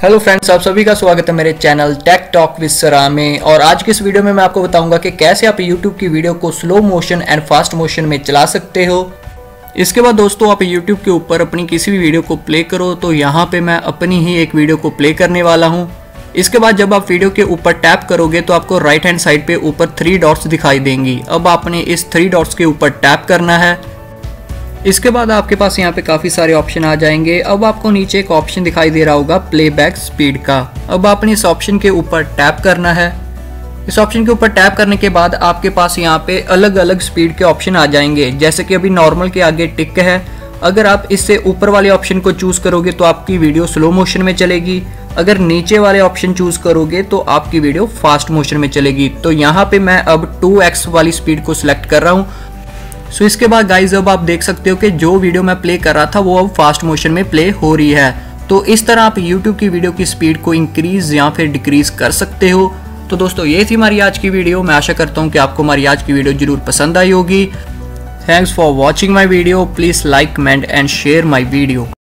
Hello friends आप सभी का स्वागत है मेरे चैनल टेक टॉक विद सरा में। और आज की इस वीडियो में मैं आपको बताऊँगा कि कैसे आप यूट्यूब की वीडियो को slow motion and fast motion में चला सकते हो। इसके बाद दोस्तों, आप यूट्यूब के ऊपर अपनी किसी भी वीडियो को प्ले करो तो यहाँ पे मैं अपनी ही एक वीडियो को प्ले करने वाला हूँ। इसके बाद जब आप वीडियो के ऊपर टैप करोगे तो आपको राइट हैंड साइड पे ऊपर थ्री डॉट्स दिखाई देंगी। अब आपने इस थ्री डॉट्स के ऊपर टैप करना है। इसके बाद आपके पास यहाँ पे काफ़ी सारे ऑप्शन आ जाएँगे। अब आपको नीचे एक ऑप्शन दिखाई दे रहा होगा प्लेबैक स्पीड का। अब आपने इस ऑप्शन के ऊपर टैप करना है। इस ऑप्शन के ऊपर टैप करने के बाद आपके पास यहाँ पे अलग अलग स्पीड के ऑप्शन आ जाएँगे। जैसे कि अभी नॉर्मल के आगे टिक है। अगर आप इससे ऊपर वाले ऑप्शन को चूज़ करोगे तो आपकी वीडियो स्लो मोशन में चलेगी। अगर नीचे वाले ऑप्शन चूज़ करोगे तो आपकी वीडियो फास्ट मोशन में चलेगी। तो यहाँ पे मैं अब 2x वाली स्पीड को सिलेक्ट कर रहा हूँ। सो इसके बाद गाइज़ अब आप देख सकते हो कि जो वीडियो मैं प्ले कर रहा था, वो अब फास्ट मोशन में प्ले हो रही है। तो इस तरह आप YouTube की वीडियो की स्पीड को इंक्रीज या फिर डिक्रीज कर सकते हो। तो दोस्तों, ये थी हमारी आज की वीडियो मैं आशा करता हूँ कि आपको हमारी आज की वीडियो ज़रूर पसंद आई होगी। Thanks for watching my video please like comment and share my video